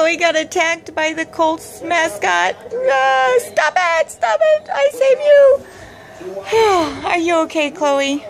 Chloe got attacked by the Colts mascot. Uh, stop it! Stop it! I save you! Are you okay, Chloe?